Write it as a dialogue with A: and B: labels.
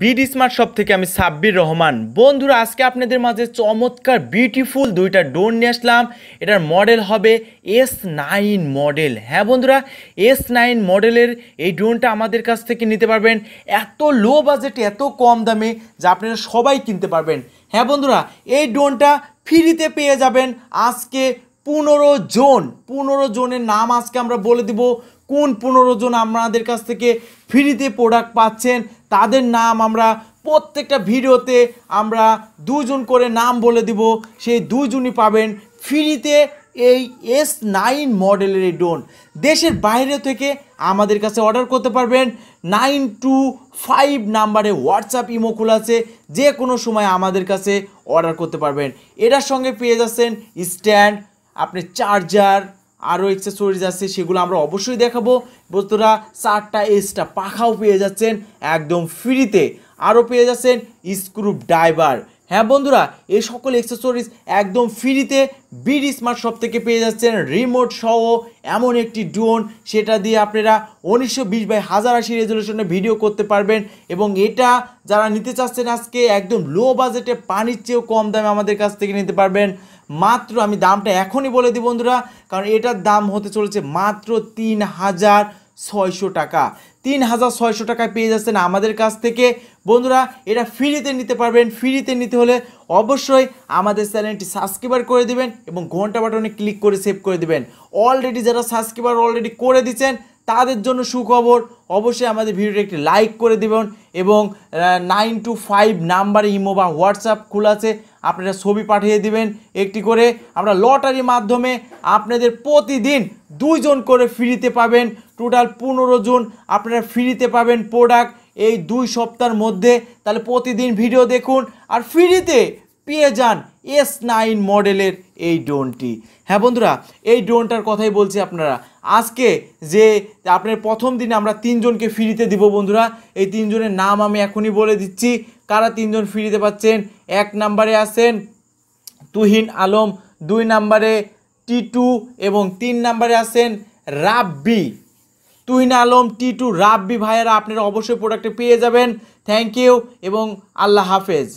A: বিড smart shop থেকে আমি সাব্বির রহমান। বন্ধুরা, আজকে আপনাদের মাঝে চমৎকার বিউটিফুল দুইটা ড্রোন নিয়ে আসলাম। এটার মডেল হবে এস নাইন মডেল হ্যাঁ বন্ধুরা এস নাইন মডেলের এই ড্রোনটা আমাদের কাছ থেকে নিতে পারবেন। এত লো বাজেটে এত কম দামে যা আপনারা সবাই কিনতে পারবেন। হ্যাঁ বন্ধুরা, এই ড্রোনটা ফ্রিতে পেয়ে যাবেন আজকে পনেরো জন। পনেরো জনের নাম আজকে আমরা বলে দিব। কোন পনেরো জন আমাদের কাছ থেকে ফ্রিতে প্রোডাক্ট পাচ্ছেন, তাদের নাম আমরা প্রত্যেকটা ভিডিওতে আমরা দুজন করে নাম বলে দিব, সেই দুজনই পাবেন ফ্রিতে এই এস নাইন মডেলের এই ড্রোন দেশের বাইরে থেকে আমাদের কাছে অর্ডার করতে পারবেন নাইন টু ফাইভ নাম্বারে হোয়াটসঅ্যাপ ইমো খোলা আছে, যে কোনো সময় আমাদের কাছে অর্ডার করতে পারবেন। এটার সঙ্গে পেয়ে যাচ্ছেন স্ট্যান্ড আপনি চার্জার আরও এক্সেসরিজ আছে, সেগুলো আমরা অবশ্যই দেখাবো। বন্ধুরা, চারটা এক্সট্রা পাখাও পেয়ে যাচ্ছেন একদম ফ্রিতে আরও পেয়ে যাচ্ছেন স্ক্রু ড্রাইভার হ্যাঁ বন্ধুরা, এই সকল এক্সেসরিজ একদম ফ্রিতে বিড স্মার্ট শপ থেকে পেয়ে যাচ্ছেন রিমোট সহ এমন একটি ড্রোন সেটা দিয়ে আপনারা উনিশশো বিশ বাই হাজার আশি রেজলিউশনে ভিডিও করতে পারবেন এবং এটা যারা নিতে চাচ্ছেন আজকে একদম লো বাজেটে পানির চেয়েও কম দামে আমাদের কাছ থেকে নিতে পারবেন। মাত্র আমি দামটা এখনই বলে দিই বন্ধুরা, কারণ এটার দাম হতে চলেছে মাত্র তিন হাজার ছয়শো টাকা। তিন হাজার ছয়শো টাকায় পেয়ে যাচ্ছেন আমাদের কাছ থেকে। বন্ধুরা, এটা ফ্রিতে নিতে পারবেন। ফ্রিতে নিতে হলে অবশ্যই আমাদের চ্যানেলটি সাবস্ক্রাইবার করে দিবেন এবং ঘণ্টা বাটনে ক্লিক করে সেভ করে দিবেন। অলরেডি যারা সাবস্ক্রাইবার অলরেডি করে দিচ্ছেন, তাদের জন্য সুখবর, অবশ্যই আমাদের ভিডিওটা একটি লাইক করে দেবেন এবং নাইন টু ফাইভ নাম্বারে ইমো বা হোয়াটসঅ্যাপ খোলা আছে। আপনারা ছবি পাঠিয়ে দিবেন, একটি করে আমরা লটারির মাধ্যমে আপনাদের প্রতিদিন দুইজন করে ফ্রিতে পাবেন, টোটাল পনেরো জন আপনারা ফ্রিতে পাবেন প্রোডাক্ট এই দুই সপ্তাহের মধ্যে। তাহলে প্রতিদিন ভিডিও দেখুন আর ফ্রিতে পেয়ে যান এস নাইন মডেলের এই ড্রোনটি হ্যাঁ বন্ধুরা, এই ড্রোনটার কথাই বলছি আপনারা। আজকে যে আপনার প্রথম দিনে আমরা তিনজনকে ফ্রিতে দিব বন্ধুরা, এই তিনজনের নাম আমি এখনই বলে দিচ্ছি। কারা তিনজন ফ্রিতে পাচ্ছেন? এক নাম্বারে আছেন তুহিন আলম, দুই নাম্বারে টিটু এবং তিন নাম্বারে আছেন রাব্বি। তুহিন আলম, টিটু, রাব্বি ভাইয়েরা আপনারা অবশ্যই প্রোডাক্টে পেয়ে যাবেন। থ্যাংক ইউ এবং আল্লাহ হাফেজ।